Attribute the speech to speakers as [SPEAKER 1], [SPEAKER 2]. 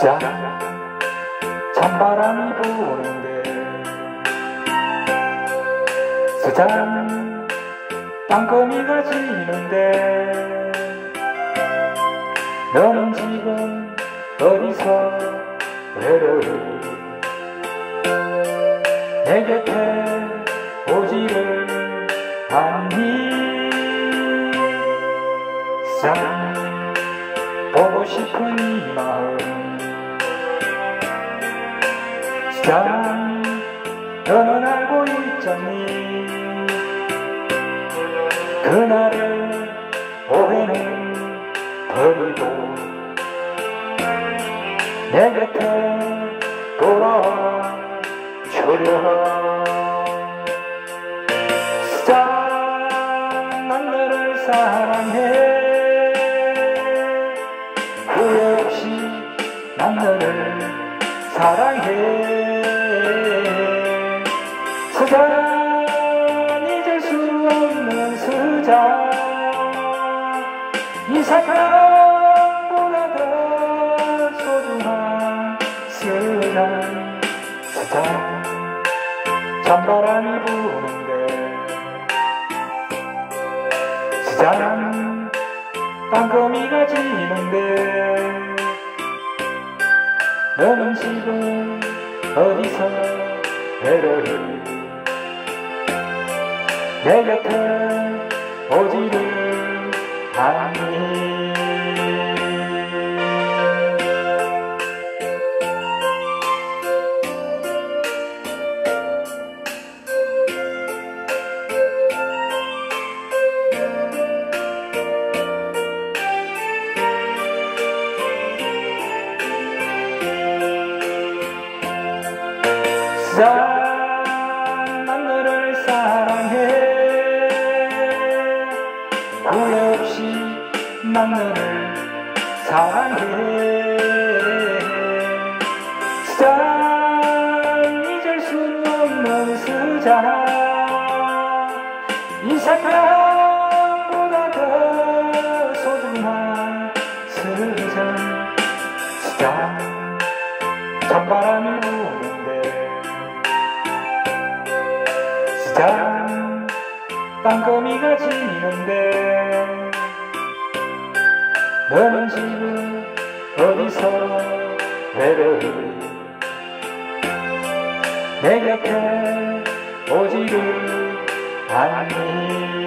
[SPEAKER 1] 자 찬바람이 부는데 스잔 땅거미가 지는데 너는 지금 어디서 외로이 내 곁에 오지를 않니? 짠 보고 싶은 이 마음 짠 너는 알고 있잖니. 그날의 오해는 버리고 내 곁에 돌아와 주려. 짠난 너를 사랑해. 후회 없이 난 너를 사랑해 스잔 잊을 수 없는 스잔 이 사랑보다 더 소중한 스잔 스잔 찬바람이 부는데 스잔 땅거미가 지는데 너는 지금 어디서 외로이 내 곁에 오지를 않니 난 너를 사랑 난 너를 사랑해. 스잔 잊을 수 없는 스잔 이 사랑보다 더 소중한 스잔 스잔 찬바람이 부는데. 스잔 땅거미가 지는데 너는 지금 어디서 외로이 내 곁에 오지를 않니